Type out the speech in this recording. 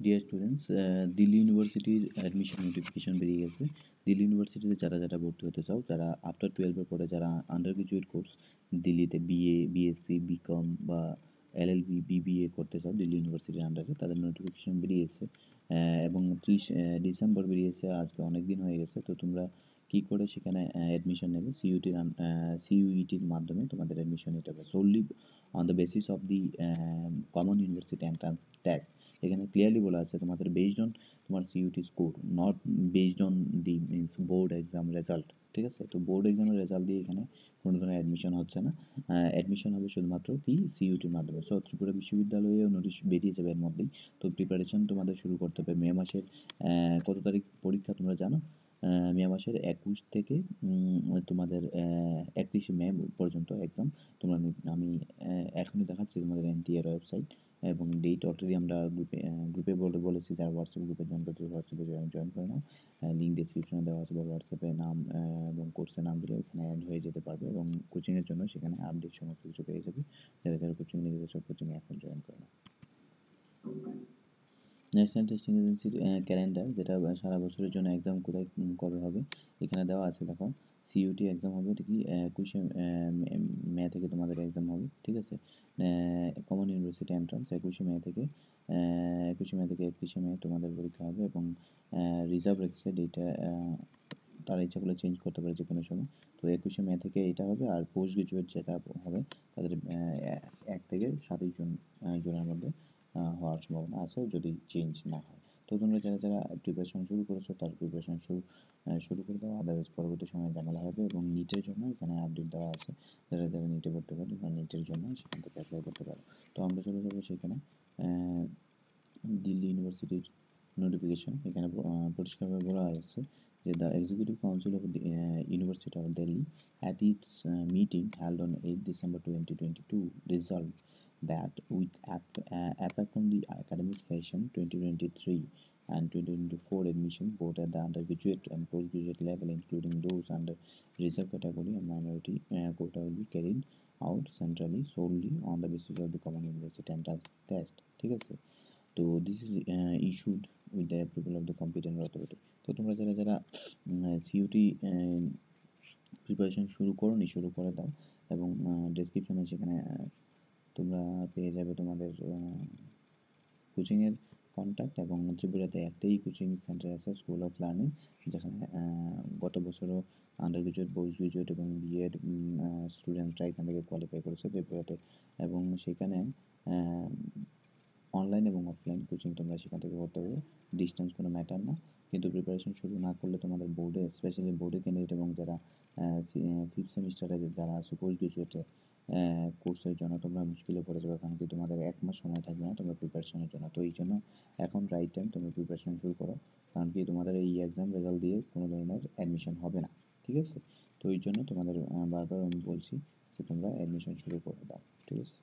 Dear students Delhi ইউনিভার্সিটির admission notification বেরিয়ে গেছে। দিল্লি ইউনিভার্সিটিতে যারা যারা ভর্তি হতে চাও, যারা আফটার টুয়েলভের পরে যারা আন্ডার গ্রাজুয়েট কোর্স দিল্লিতে বিএ বিএসসি বিকম বা এলএলবি বিবিএ করতে চাও দিল্লি ইউনিভার্সিটির আন্ডারে তাদের নোটিফিকেশন বেরিয়েছে এবং ত্রিশ ডিসেম্বর বেরিয়েছে আজকে অনেক দিন হয়ে গেছে। তো তোমরা কি করে সেখানে অ্যাডমিশন নেবে? সিইউটির সিইউইটির মাধ্যমে তোমাদের অ্যাডমিশন নিতে হবে। Solely on the basis of the common university entrance test এখানে ক্লিয়ারলি বলা আছে তোমাদের বেসড অন তোমার CUET score not based on the means board exam result ঠিক আছে? তো বোর্ড এক্সামের রেজাল্ট দিয়ে এখানে কোনো ধরনের অ্যাডমিশন হচ্ছে না। অ্যাডমিশন হবে শুধুমাত্র কি? সিইউটির মাধ্যমে। সো ত্রিপুরা বিশ্ববিদ্যালয়ে নোটিশ বেরিয়ে যাবে এর মধ্যেই। তো প্রিপারেশন তোমাদের শুরু করতে হবে মে মাসের কত তারিখ পরীক্ষা তোমরা জানো? মে মাসের একুশ থেকে তোমাদের একত্রিশে মে পর্যন্ত একদম। তোমরা আমি এখনই দেখাচ্ছি তোমাদের এনটিএর ওয়েবসাইট এবং ডেট অলরেডি আমরা গ্রুপে গ্রুপে বলে, বলেছি যারা হোয়াটসঅ্যাপ গ্রুপে জয়েন করতে হোয়াটসঅ্যাপে জয়েন করে নাও। লিঙ্ক ডিসক্রিপশনে দেওয়া আছে বা হোয়াটসঅ্যাপে নাম এবং কোর্সের নাম দিলে ওখানে অ্যাড হয়ে যেতে পারবে এবং কোচিংয়ের জন্য সেখানে আপডেট সমস্ত কিছু পেয়ে যাবে। যারা যারা কোচিং নিয়ে যেতে কোচিংয়ে এখন জয়েন করে নাও। ন্যাশনাল টেস্টিং এজেন্সির ক্যালেন্ডার যেটা সারা বছরের জন্য এক্সাম কোথায় কবে হবে। এখানে দেওয়া আছে, দেখো সিইউটি এক্সাম হবে, এটা কি একুশে মে থেকে তোমাদের এক্সাম হবে, ঠিক আছে? কমন ইউনিভার্সিটি এন্ট্রান্স একুশে মে থেকে একুশে মে থেকে একত্রিশে মে তোমাদের পরীক্ষা হবে এবং রিজার্ভ রেখেছে ডেটটা তারা ইচ্ছা করলে চেঞ্জ করতে পারে যে কোনো সময়। তো একুশে মে থেকে এটা হবে আর পোস্ট গ্রাজুয়েট যেটা হবে তাদের এক থেকে সাতই জুন জুনের মধ্যে। হওয়ার সম্ভাবনা আছে যদি চেঞ্জ না হয়। তো তোমরা যারা যারা প্রিপারেশন শুরু করেছ, তার প্রিপারেশন শুরু শুরু করে দাও। আদারওয়াইজ পরবর্তী সময়ে ঝামেলা হবে এবং নিটের জন্য এখানে আপডেট দেওয়া আছে। যারা যারা নিটে পড়তে পারো তোমরা নিটের জন্য সেখান থেকে অ্যাপ্লাই করতে পারো। তো আমরা চলে যাব সেখানে। দিল্লি ইউনিভার্সিটির নোটিফিকেশন এখানে পরিষ্কারভাবে বলা হয়েছে যে the executive council of university of Delhi at its uh, meeting held on 8 December 2022 resolved that with effect from the academic session 2023 and 2024 admission both at the undergraduate and postgraduate level including those under reserve category and minority uh, quota will be carried out centrally solely on the basis of the common university entrance test ঠিক আছে তো this is issued with the approval of the competent authority তো তোমরা যারা যারা CUET preparation শুরু করো নি শুরু করে দাও এবং ডেসক্রিপশনে সেখানে তোমরা পেয়ে যাবে তোমাদের কোচিংয়ের কন্ট্যাক্ট এবং ত্রিপুরাতে একটাই কোচিং সেন্টার আছে স্কুল অফ লার্নিং যেখানে গত বছরও আন্ডার গ্রাজুয়েট পোস্ট গ্রাজুয়েট এবং বিএড স্টুডেন্টরা এখান থেকে কোয়ালিফাই করেছে ত্রিপুরাতে এবং সেখানে অনলাইন এবং অফলাইন কোচিং তোমরা সেখান থেকে করতে পারবে। ডিস্টেন্স কোনো ম্যাটার না। কিন্তু প্রিপারেশন শুরু না করলে তোমাদের বোর্ডে স্পেশালি বোর্ডে ক্যান্ডিডেট এবং যারা ফিফথ সেমিস্টারে যারা সুপোজ গ্রাজুয়েটে কোর্সের জন্য, তোমরা মুশকিলে পড়ে যাবে কারণ কি তোমাদের এক মাস সময় থাকবে না তোমার প্রিপারেশনের জন্য। তো এই জন্য এখন রাইট টাইম তুমি প্রিপারেশন শুরু করো। কারণ কি তোমাদের এই এক্সাম রেজাল্ট দিয়ে কোনো ধরনের অ্যাডমিশন হবে না। ঠিক আছে? তো এই জন্য তোমাদের বারবার আমি বলছি যে তোমরা অ্যাডমিশন শুরু করে দাও। ঠিক আছে?